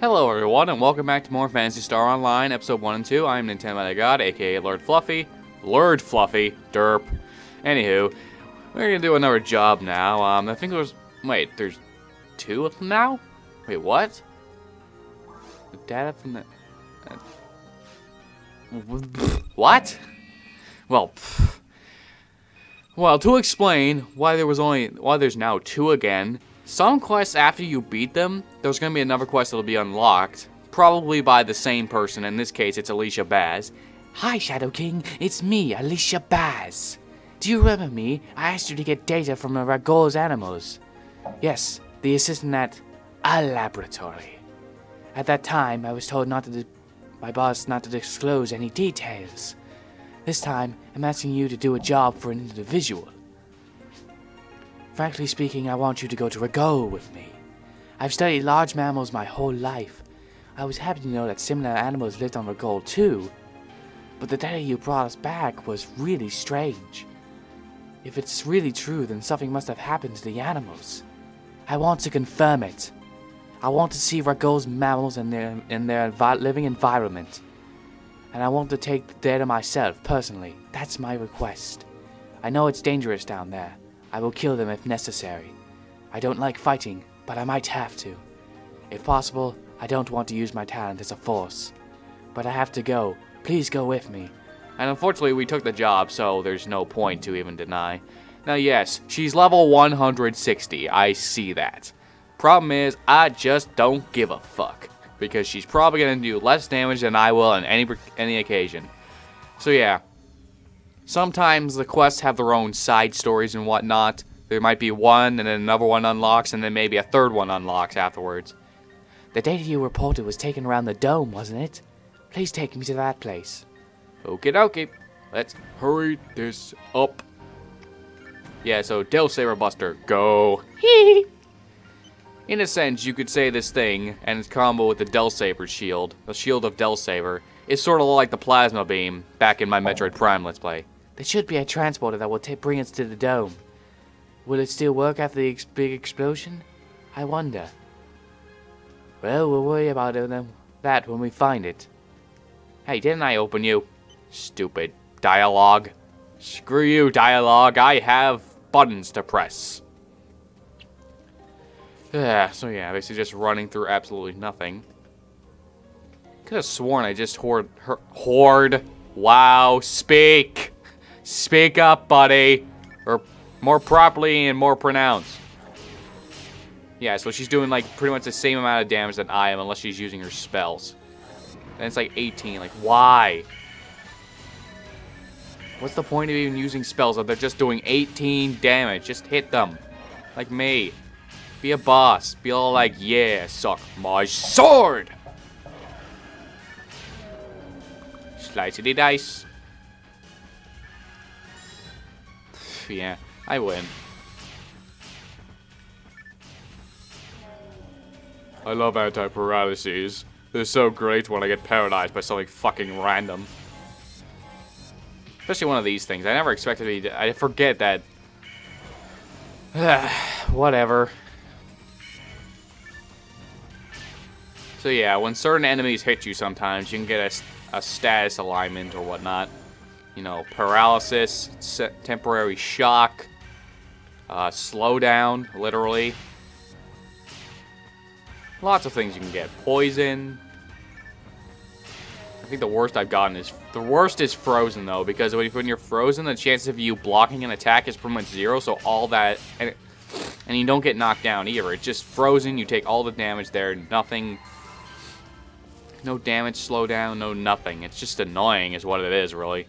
Hello everyone and welcome back to more Phantasy Star Online, episode 1 and 2. I'm Nintendo God, aka Lord Fluffy. Lord Fluffy. Derp. Anywho, we're gonna do another job now. Um, I think there's... Wait, there's two of them now? Wait, what? The data from the... uh, what? Well, well, to explain why there was only... Why there's now two again... Some quests after you beat them, there's going to be another quest that'll be unlocked. Probably by the same person. In this case, it's Alicia Baz. Hi, Shadow King. It's me, Alicia Baz. Do you remember me? I asked you to get data from the Ragol's animals. Yes, the assistant at a laboratory. At that time, I was told not to my boss not to disclose any details. This time, I'm asking you to do a job for an individual. Frankly speaking, I want you to go to Ragol with me. I've studied large mammals my whole life. I was happy to know that similar animals lived on Ragol too, but the data you brought us back was really strange. If it's really true, then something must have happened to the animals. I want to confirm it. I want to see Ragol's mammals in their, in their envi- living environment. And I want to take the data myself, personally. That's my request. I know it's dangerous down there. I will kill them if necessary. I don't like fighting, but I might have to. If possible, I don't want to use my talent as a force. But I have to go. Please go with me. And unfortunately, we took the job, so there's no point to even deny. Now, yes, she's level 160. I see that. Problem is, I just don't give a fuck. Because she's probably going to do less damage than I will on any, any occasion. So, yeah. Sometimes the quests have their own side stories and whatnot. There might be one, and then another one unlocks, and then maybe a third one unlocks afterwards. The data you reported was taken around the dome, wasn't it? Please take me to that place. Okie dokie. Let's hurry this up. Yeah, so Del Saber Buster, go. In a sense, you could say this thing, and its combo with the Del Saber shield, the shield of Del Saber, is sort of like the Plasma Beam back in my Metroid Prime Let's Play. There should be a transporter that will bring us to the dome. Will it still work after the ex big explosion? I wonder. Well, we'll worry about it then, that when we find it. Hey, didn't I open you? Stupid dialogue. Screw you, dialogue. I have buttons to press. Yeah, so yeah, basically just running through absolutely nothing. Could have sworn I just hoard, her, hoard. Wow, speak, speak up, buddy, or more properly and more pronounced. Yeah, so she's doing like pretty much the same amount of damage that I am, unless she's using her spells. And it's like 18. Like, why? What's the point of even using spells if they're just doing 18 damage? Just hit them. Like me. Be a boss. Be all like, yeah, suck my sword! Slicey dice. Yeah, I win. I love anti-paralyses. They're so great when I get paralyzed by something fucking random. Especially one of these things. I never expected to be... I forget that... Whatever. So yeah, when certain enemies hit you sometimes, you can get a, a status alignment or whatnot. You know, paralysis, temporary shock, uh, slowdown, literally. Lots of things you can get. Poison. I think the worst I've gotten is... The worst is frozen, though, because when you're frozen, the chances of you blocking an attack is pretty much zero, so all that... And, and you don't get knocked down either. It's just frozen, you take all the damage there, nothing... No damage, slowdown, no nothing. It's just annoying is what it is, really.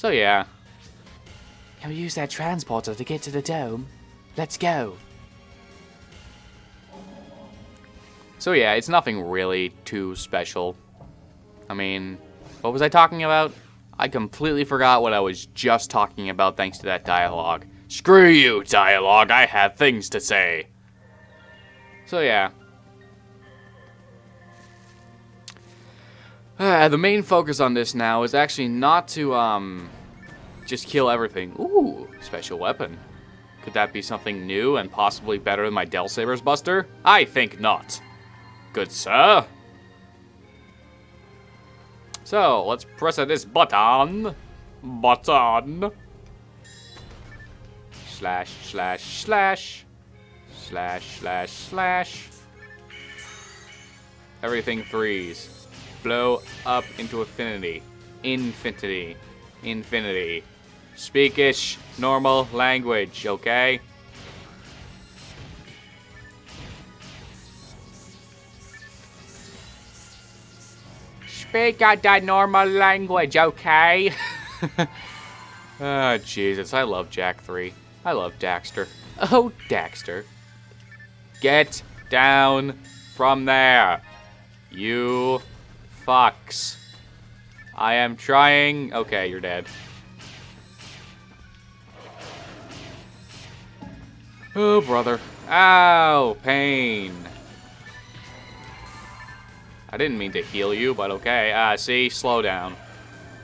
So, yeah. Can we use that transporter to get to the dome? Let's go. So yeah, it's nothing really too special. I mean, what was I talking about? I completely forgot what I was just talking about thanks to that dialogue. Screw you, dialogue, I have things to say. So yeah. Uh, the main focus on this now is actually not to, um, just kill everything. Ooh, special weapon. Could that be something new and possibly better than my Del Saber's Buster? I think not. good sir. So, let's press this button. Button. Slash, slash, slash. Slash, slash, slash. Everything freeze. Blow up into infinity. Infinity. Infinity. Speakish normal language, okay? Speak out that normal language, okay? oh, Jesus. I love Jak 3. I love Daxter. Oh, Daxter. Get down from there. You fucks. I am trying. Okay, you're dead. Oh, brother. Ow, pain. I didn't mean to heal you, but okay. Ah, see? Slow down.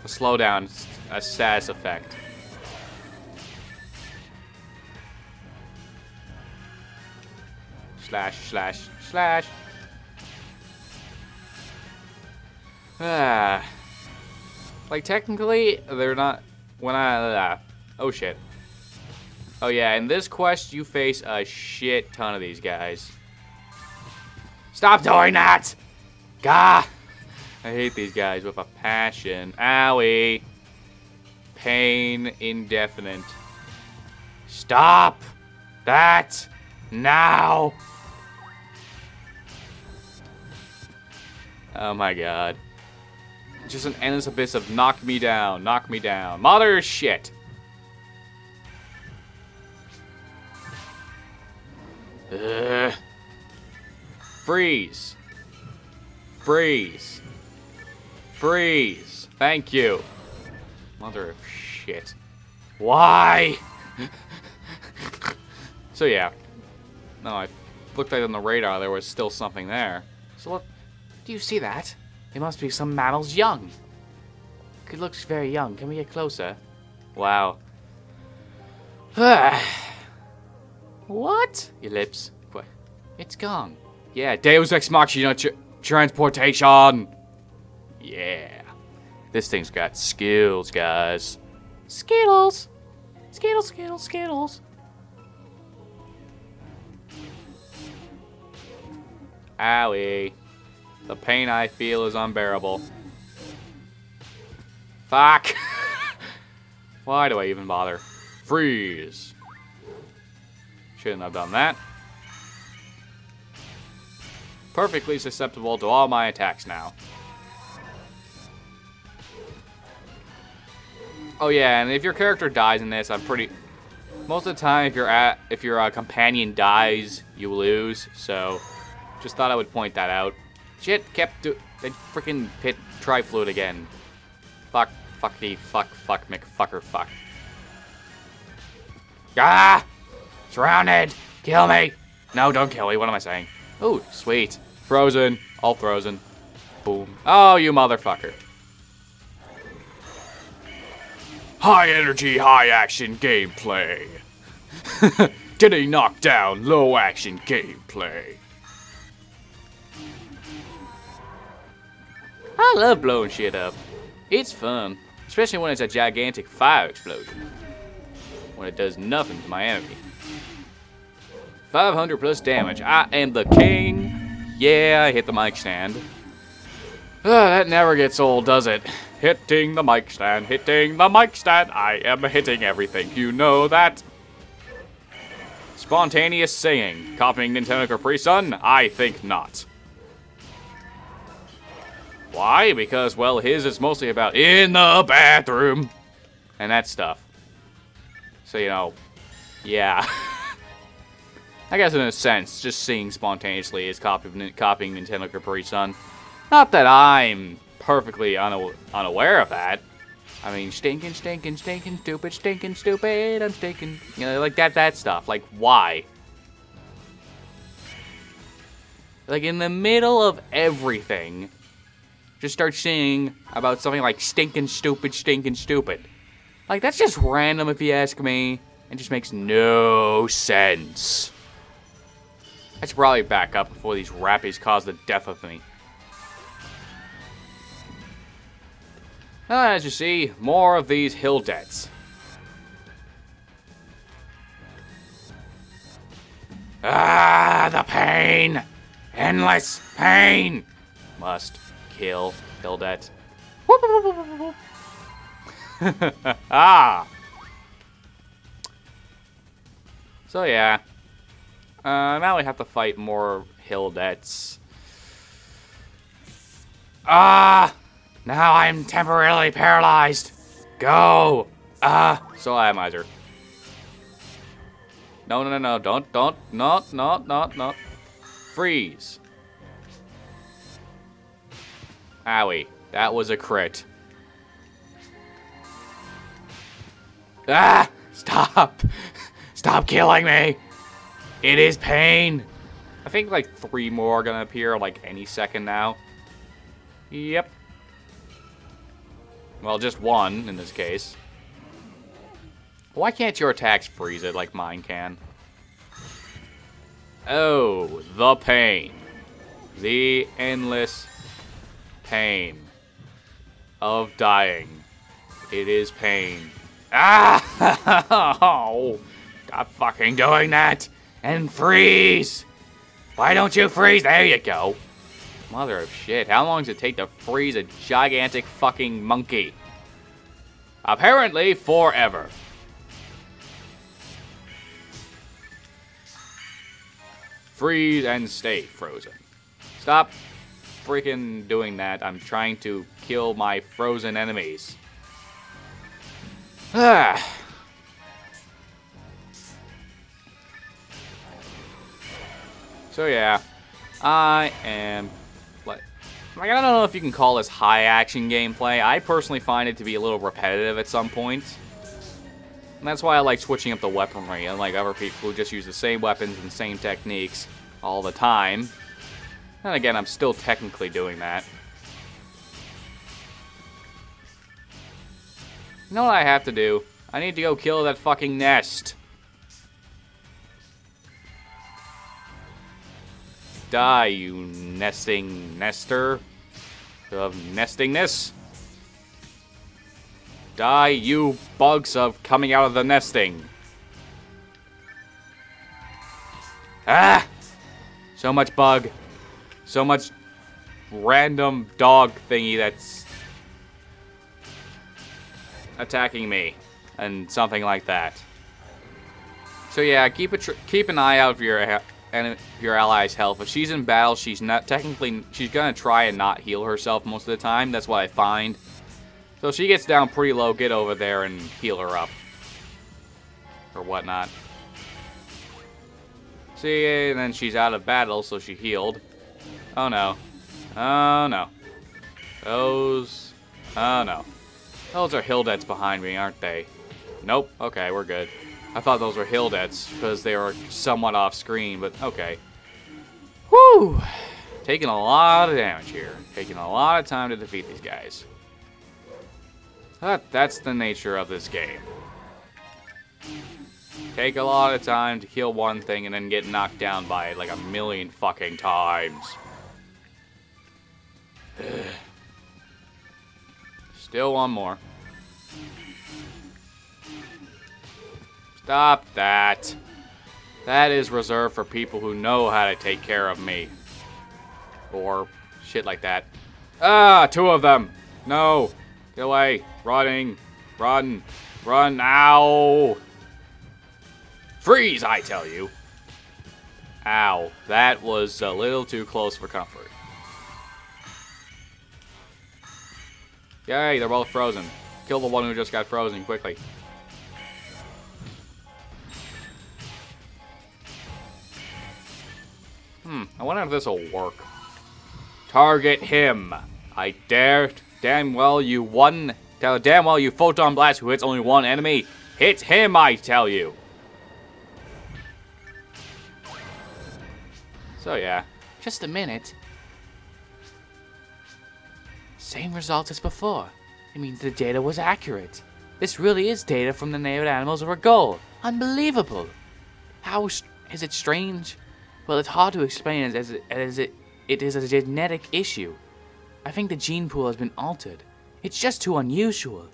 A slow down, a status effect. Slash, slash, slash. Ah. Like, technically, they're not... When I... Uh, oh, shit. Oh, yeah, in this quest, you face a shit ton of these guys. Stop doing that! Gah! I hate these guys with a passion. Owie. Pain indefinite. Stop! That! Now! Oh my god. Just an endless abyss of knock me down, knock me down. Mother shit! Ugh. Freeze. Freeze. Freeze. Thank you. Mother of shit. Why? so yeah. No, I looked at it on the radar. There was still something there. So look, do you see that? It must be some mammal's young. It looks very young. Can we get closer? Wow. what? Your Ellipse. It's gone. Yeah, Deus Ex Machina tr transportation. Yeah. This thing's got skills, guys. Skittles. Skittles, Skittles, Skittles. Owie. The pain I feel is unbearable. Fuck! Why do I even bother? Freeze! Shouldn't have done that. Perfectly susceptible to all my attacks now. Oh yeah, and if your character dies in this, I'm pretty... Most of the time, if, you're at, if your uh, companion dies, you lose, so... Just thought I would point that out. Shit, kept do- they freaking pit Tri-Fluid again. Fuck, fucky, fuck, fuck, McFucker, fuck. Ah! Surrounded! Kill me! No, don't kill me, what am I saying? Oh, sweet. Frozen. All frozen. Boom. Oh, you motherfucker. High energy, high action gameplay. Getting knocked down, low action gameplay. I love blowing shit up. It's fun, especially when it's a gigantic fire explosion. When it does nothing to my enemy. 500 plus damage. I am the king. Yeah, I hit the mic stand. Ah, that never gets old, does it? Hitting the mic stand, hitting the mic stand. I am hitting everything. You know that. Spontaneous saying. Copying Nintendo Capri Sun? I think not. Why? Because, well, his is mostly about in the bathroom and that stuff. So, you know, yeah. I guess in a sense, just singing spontaneously is copying, copying Nintendo Capri Sun. Not that I'm perfectly una unaware of that. I mean, stinking, stinking, stinking, stupid, stinking, stupid, I'm stinking. You know, like that, that stuff. Like, why? Like, in the middle of everything, just start singing about something like stinking stupid, stinking stupid. Like, that's just random if you ask me. It just makes no sense. I should probably back up before these rappies cause the death of me. As you see, more of these hill debts. Ah, the pain! Endless pain! Must kill Hildet. ah! So yeah. Uh, now we have to fight more Hildets. Ah! Now I'm temporarily paralyzed. Go! Ah! So I am Miser. No, no, no, no. Don't, don't. No, no, no, no. Freeze. Owie. That was a crit. Ah! Stop! Stop killing me! It is pain! I think like three more are gonna appear like any second now. Yep. Well, just one in this case. Why can't your attacks freeze it like mine can? Oh, the pain. The endless pain of dying. It is pain. Ah! oh, stop fucking doing that! And freeze! Why don't you freeze? There you go. Mother of shit, how long does it take to freeze a gigantic fucking monkey? Apparently, forever. Freeze and stay frozen. Stop freaking doing that. I'm trying to kill my frozen enemies. Ah. so yeah, I am like, I don't know if you can call this high action gameplay. I personally find it to be a little repetitive at some points. And that's why I like switching up the weaponry, unlike other people who just use the same weapons and same techniques all the time. And again, I'm still technically doing that. You know what I have to do? I need to go kill that fucking nest. Die, you nesting nester of nestingness. Die, you bugs of coming out of the nesting. Ah! So much bug. So much random dog thingy that's attacking me and something like that. So yeah, keep a keep an eye out for your and your ally's health. If she's in battle, she's not technically she's gonna try and not heal herself most of the time. That's what I find. So she gets down pretty low, get over there and heal her up or whatnot. See, and then she's out of battle, so she healed. Oh no. Oh no. Those. Oh no. Those are Hildets behind me, aren't they? Nope. Okay, we're good. I thought those were Hildets because they were somewhat off screen, but okay. Whew! Taking a lot of damage here. Taking a lot of time to defeat these guys. But that's the nature of this game. Take a lot of time to kill one thing and then get knocked down by it like a million fucking times. Still one more. Stop that. That is reserved for people who know how to take care of me. Or shit like that. Ah, two of them. No. Get away. Running. Run. Run. Ow. Freeze, I tell you. Ow. That was a little too close for comfort. Yay, they're both frozen. Kill the one who just got frozen quickly. Hmm, I wonder if this will work. Target him. I dare. Damn well you one. Tell Damn well you photon blast who hits only one enemy. Hit him, I tell you. So yeah. Just a minute. Same result as before. It means the data was accurate. This really is data from the native animals of Ragol. Unbelievable. How is it strange? Well, it's hard to explain as, as, as it, it is a genetic issue. I think the gene pool has been altered. It's just too unusual.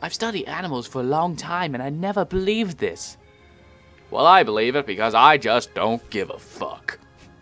I've studied animals for a long time and I never believed this. Well, I believe it because I just don't give a fuck.